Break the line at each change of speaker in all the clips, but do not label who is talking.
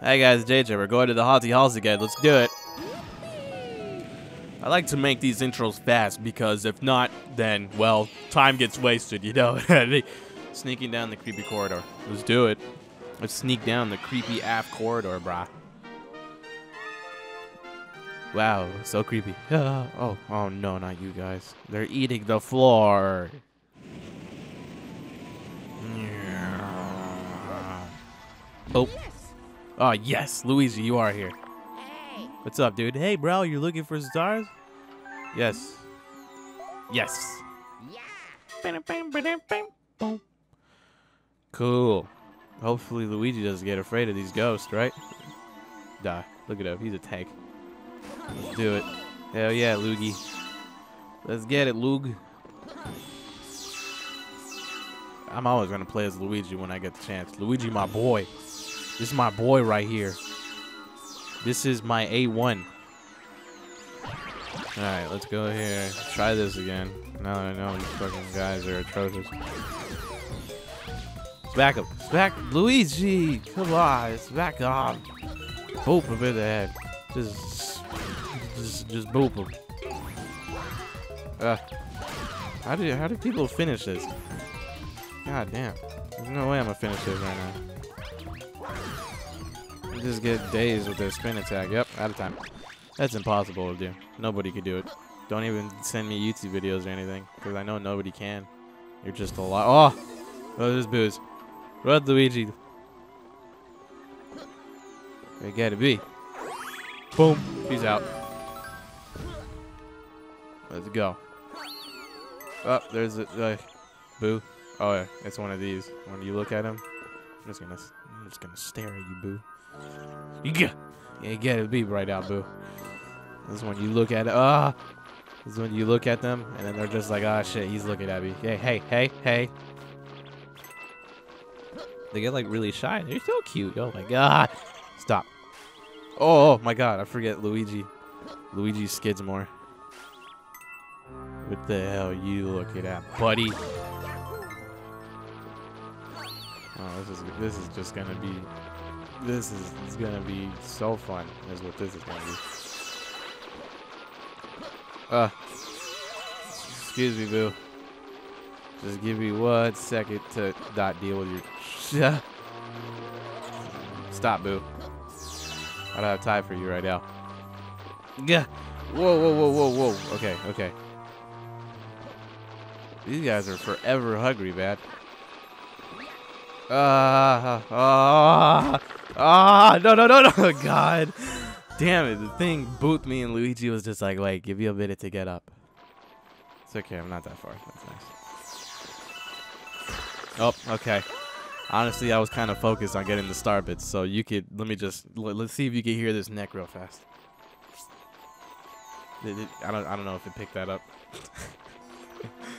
Hey guys, JJ, we're going to the Haunty Halls again. Let's do it. I like to make these intros fast because if not, then, well, time gets wasted, you know? Sneaking down the creepy corridor. Let's do it. Let's sneak down the creepy aft corridor, brah. Wow, so creepy. oh, oh no, not you guys. They're eating the floor. Oh. Oh, yes. Luigi, you are here. Hey. What's up, dude? Hey, bro, you're looking for stars? Yes. Yes. Yeah. Cool. Hopefully Luigi doesn't get afraid of these ghosts, right? Die. Look at him. He's a tank. Let's do it. Hell yeah, Loogie. Let's get it, Loog. I'm always going to play as Luigi when I get the chance. Luigi, my boy. This is my boy right here. This is my A1. Alright, let's go here. Try this again. Now that I know these fucking guys are atrocious. Back up. Back. Luigi! Come on. It's back on. Boop him in the head. Just, just, just boop him. Uh, how do how do people finish this? God damn. There's no way I'm gonna finish this right now. Just get dazed with their spin attack. Yep, out of time. That's impossible to do. Nobody could do it. Don't even send me YouTube videos or anything, because I know nobody can. You're just a lot. Oh! Oh, there's booze. Run, Luigi. I gotta be. Boom. He's out. Let's go. Oh, there's a uh, boo. Oh, yeah, it's one of these. When you look at him, I'm just gonna, I'm just gonna stare at you, boo. You get, you get it, be right out, boo. This is when you look at. Ah, this is when you look at them, and then they're just like, ah, shit, he's looking at me. Hey, hey, hey, hey. They get like really shy. They're so cute. Oh my god. Stop. Oh, oh my god, I forget Luigi. Luigi Skidsmore. What the hell you looking at, buddy? Oh, this is this is just gonna be this is, gonna be so fun. Is what this is gonna be. Uh, excuse me, boo. Just give me one second to not deal with your. Stop, boo. I don't have time for you right now. Yeah. Whoa, whoa, whoa, whoa, whoa. Okay, okay. These guys are forever hungry, man. Ah, ah, ah, no, no, no, no, God. Damn it, the thing booped me and Luigi was just like, wait, give you a minute to get up. It's okay, I'm not that far. That's nice. Oh, okay. Honestly, I was kind of focused on getting the star bits, so you could, let me just, let, us see if you can hear this neck real fast. I don't, I don't know if it picked that up.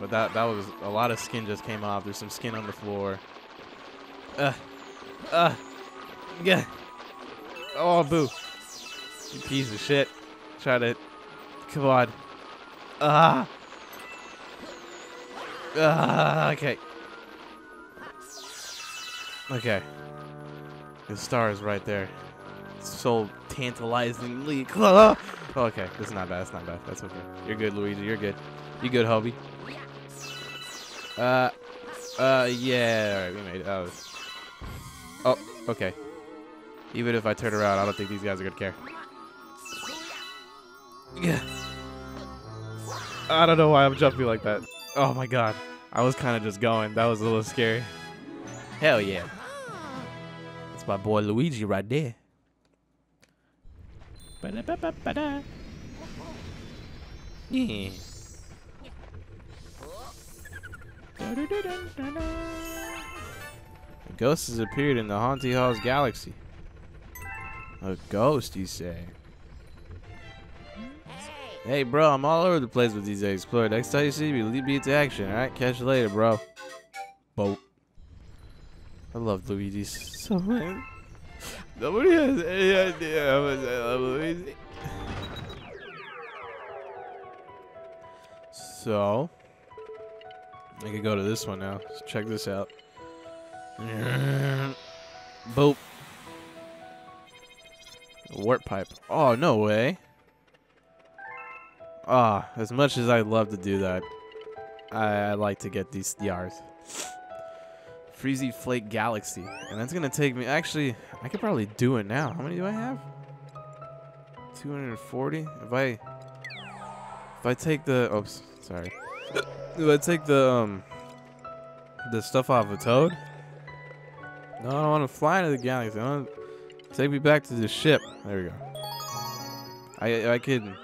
but that, that was, a lot of skin just came off. There's some skin on the floor. Uh, uh, yeah. Oh, boo. You piece of shit. Try to, come on. Ah. Ah, okay. Okay. The star is right there. So tantalizingly close. Okay, this is not bad. It's not bad. That's okay. You're good, Luigi. You're good. You good, Hobie? Uh, uh, yeah. Right, we made it. Oh. oh, okay. Even if I turn around, I don't think these guys are gonna care. Yeah. I don't know why I'm jumping like that. Oh my god. I was kind of just going. That was a little scary. Hell yeah. That's my boy Luigi right there. Yeah. A ghost has appeared in the Haunty Halls galaxy. A ghost, you say? Hey, bro, I'm all over the place with these explore. Next time you see me, lead me into action. All right, catch you later, bro. Boat. I love Luigi so much. Nobody has any idea how much I love Luigi. So, I could go to this one now. Let's check this out. Boop. Warp pipe. Oh, no way. Ah, as much as I'd love to do that, I, I like to get these stars. Freezy Flake Galaxy. And that's going to take me... Actually, I could probably do it now. How many do I have? 240? If I... If I take the... Oops, sorry. If I take the, um... The stuff off of Toad... No, I don't want to fly into the galaxy. I want to take me back to the ship. There we go. I I could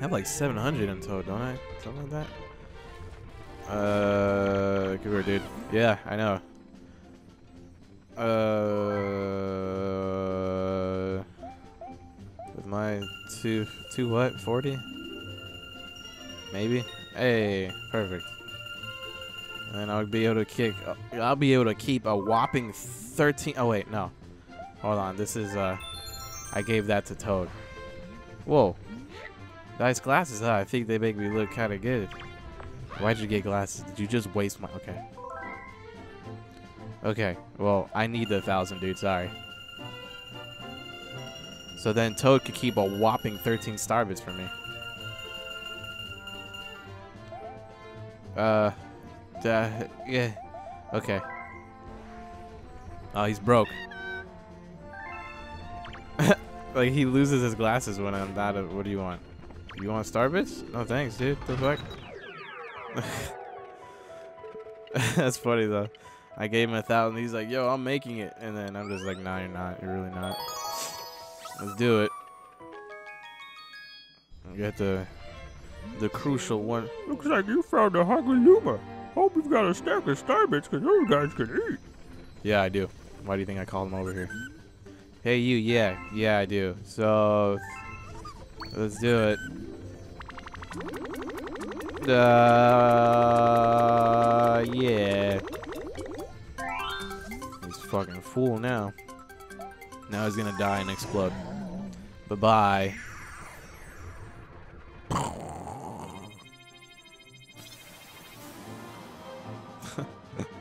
have like 700 in Toad, don't I? Something like that. Uh, come here, dude. Yeah, I know. Uh, with my two two what? 40? Maybe. Hey, perfect. And I'll be able to kick. I'll be able to keep a whopping 13. Oh wait, no. Hold on. This is uh. I gave that to Toad. Whoa. Nice glasses, huh? I think they make me look kind of good. Why'd you get glasses? Did you just waste my... Okay. Okay. Well, I need the thousand, dude. Sorry. So then Toad could keep a whopping 13 star bits for me. Uh... Uh, yeah. Okay. Oh, he's broke. like, he loses his glasses when I'm not a, What do you want? You want Starbits? No thanks, dude. The fuck? That's funny, though. I gave him a thousand. He's like, yo, I'm making it. And then I'm just like, nah, you're not. You're really not. Let's do it. Get the the crucial one.
Looks like you found a hungry Hagaluma. Hope you've got a stack of Starbits because those guys can eat.
Yeah, I do. Why do you think I called him over here? Hey, you. Yeah. Yeah, I do. So, let's do it. Uh, yeah. He's fucking fool now. Now he's gonna die and explode. Bye-bye.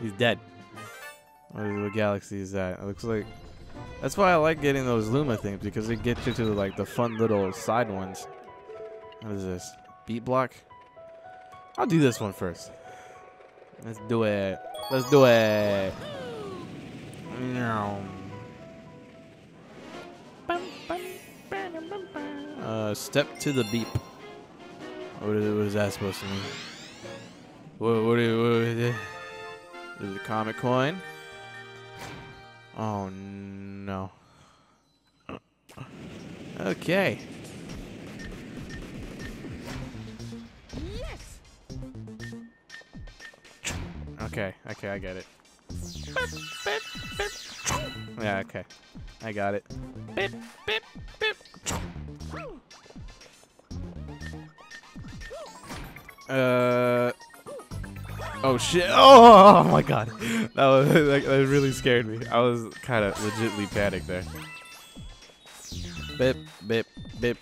He's dead. What, galaxy is that? It looks like... That's why I like getting those Luma things, because it gets you to like the fun little side ones. What is this? Beat block? I'll do this one first. Let's do it. Let's do it. Uh, step to the beep. What is, what is that supposed to mean? What, what, what is it? There's a comic coin. Oh no. Okay.
Yes.
Okay, okay, I get it. Yeah, okay. I got it. Uh Oh shit! Oh, oh my god, that was like, that really scared me. I was kind of legitly panicked there. Bip, bip, bip,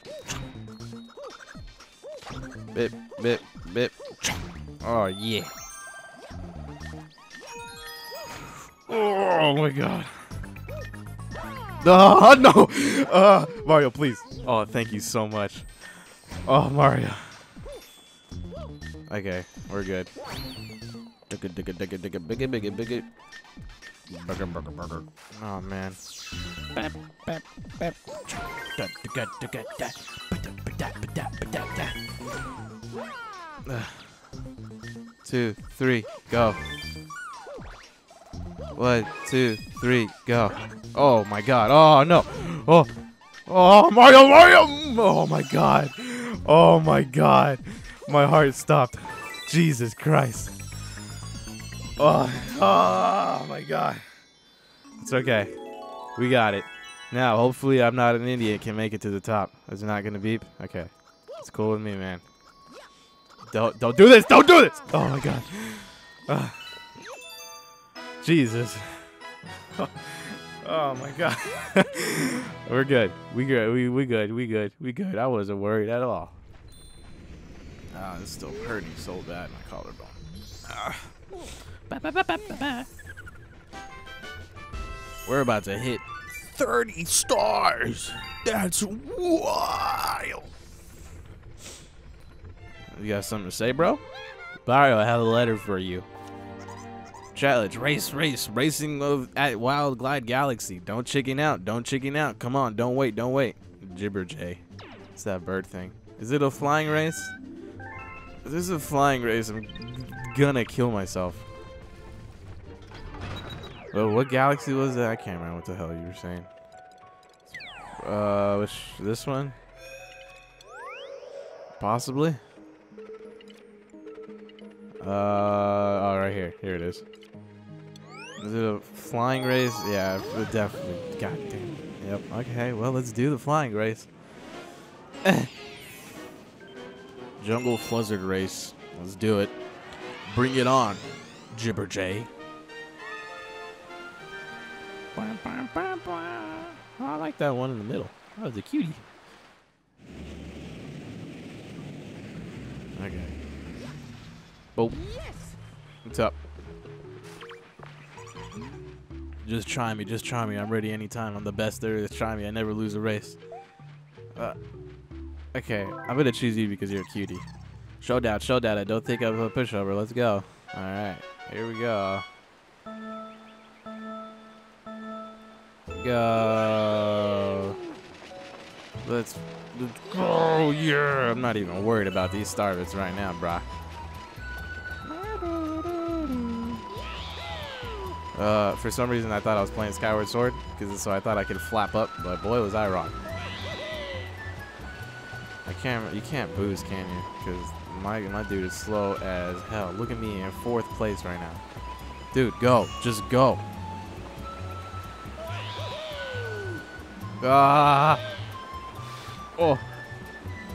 bip, bip, bip. Oh yeah. Oh my god. No, no. Uh, Mario, please. Oh, thank you so much. Oh, Mario. Okay, we're good. Digga, digga, digga, digga, bigga, bigga. Burger, burger, burger. Oh, man. Two, three, go. One, two, three, go. Oh my god. Oh no. Oh. Oh Mario oh, Mario. Oh my god. Oh my god. My heart stopped. Jesus Christ. Oh, oh my god. It's okay. We got it. Now, hopefully I'm not an idiot can make it to the top. Is it not gonna beep? Okay. It's cool with me, man. Don't don't do this! Don't do this! Oh my god. Uh, Jesus. oh my god. We're good. We good. We we good. We good. We good. I wasn't worried at all. Ah, it's still hurting so bad my collarbone. Ah. Ba, ba, ba. We're about to hit
30 stars. That's wild.
You got something to say, bro? Mario, I have a letter for you. Challenge, race, race, racing of at Wild Glide Galaxy. Don't chicken out, don't chicken out. Come on, don't wait, don't wait. Jibberjay. It's that bird thing. Is it a flying race? If this is a flying race, I'm gonna kill myself. Well, what galaxy was that? I can't remember what the hell you were saying. Uh, which this one? Possibly. Uh, oh, right here. Here it is. Is it a flying race? Yeah, it definitely. God damn. Yep. Okay. Well, let's do the flying race. Jungle Fluzzard race. Let's do it. Bring it on, Jibberjay. Oh, I like that one in the middle. That was a cutie. Okay. Boop. What's up? Just try me, just try me. I'm ready anytime. I'm the best there is. Try me. I never lose a race. Uh, okay, I'm gonna choose you because you're a cutie. Showdown, showdown. I don't think I'm a pushover. Let's go. All right, here we go. Go. Let's, let's go. Yeah. I'm not even worried about these starbits right now, brah. Uh, for some reason, I thought I was playing Skyward Sword, because so I thought I could flap up, but boy, was I wrong. I can't, you can't boost, can you? Because my my dude is slow as hell. Look at me in fourth place right now. Dude, go, just go. Ah! Oh!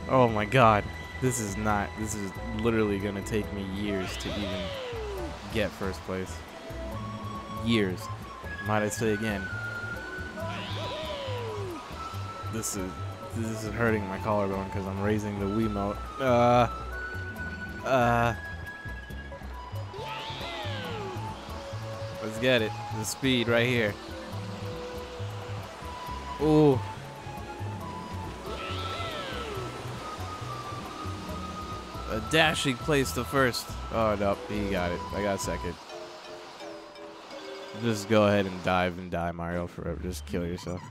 Oh my God! This is not. This is literally gonna take me years to even get first place years. Might I say again? This is this is hurting my collarbone because I'm raising the Wiimote. Uh, uh. Let's get it. The speed right here. Ooh. A dashing place to first. Oh no, he got it. I got second. Just go ahead and dive and die, Mario, forever. Just kill yourself.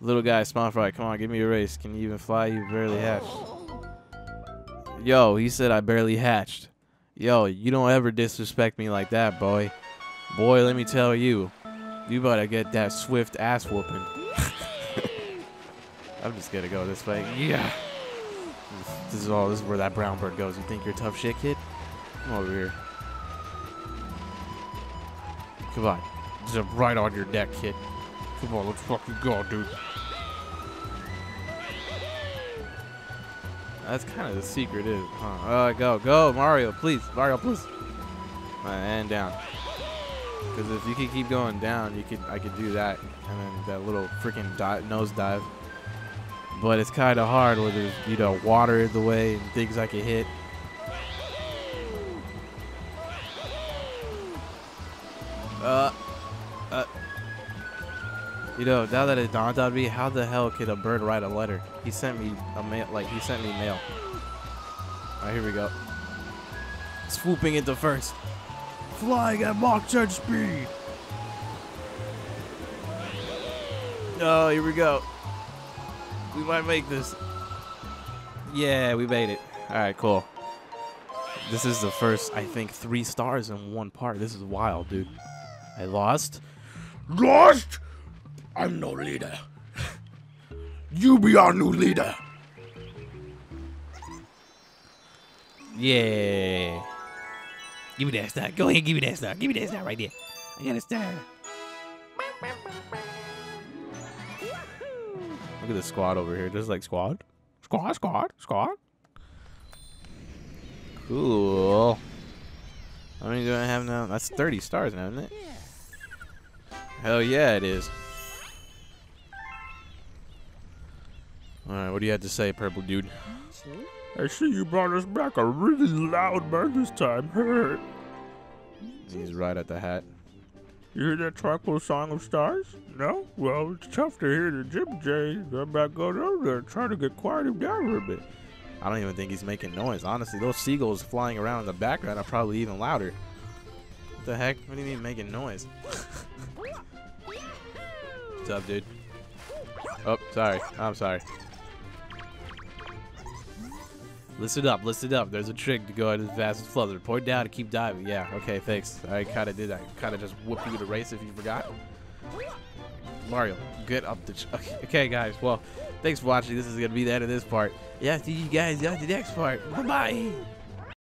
Little guy, spawn fry, come on, give me a race. Can you even fly? You barely hatched. Yo, he said I barely hatched. Yo, you don't ever disrespect me like that, boy. Boy, let me tell you, you better get that swift ass whooping. I'm just gonna go this way. Yeah. This is all. This is where that brown bird goes. You think you're tough shit, kid? Come over here. Come on. Jump right on your neck, kid. Come on, let's fucking go, dude. That's kind of the secret, is huh? Uh, go, go, Mario, please, Mario, please. Uh, and down. Because if you could keep going down, you could, I could do that, and then that little freaking nose dive. But it's kind of hard where there's, you know, water in the way and things I can hit. Uh, uh, you know, now that it dawned on me, how the hell could a bird write a letter? He sent me a mail, like he sent me mail. All right, here we go. Swooping into first. Flying at Mach 10 speed. Oh, here we go. We might make this. Yeah, we made it. All right, cool. This is the first, I think, three stars in one part. This is wild, dude. I lost.
Lost? I'm no leader. You be our new leader.
Yeah. Give me that star. Go ahead, give me that star. Give me that star right there. I got a star. Look at the squad over here. Just like squad. Squad, squad, squad. Cool. How many do I have now? That's 30 stars now, isn't it? Hell yeah, it is. Alright, what do you have to say, purple dude?
I see you brought us back a really loud bird this time.
He's right at the hat.
You hear that tranquil song of stars? No? Well, it's tough to hear the Jim Jay. I better go over there try to get quiet him down a little bit.
I don't even think he's making noise. Honestly, those seagulls flying around in the background are probably even louder. What the heck? What do you mean making noise? What's up, dude? Oh, sorry. I'm sorry. Listen up, listen up. There's a trick to go at as fast as Flutter. Point down and keep diving. Yeah, okay, thanks. I kind of did that. Kind of just whoop you the race if you forgot. Mario, get up the... okay, okay, guys. Well, thanks for watching. This is going to be the end of this part. Yeah, see you guys on the next part. Bye-bye.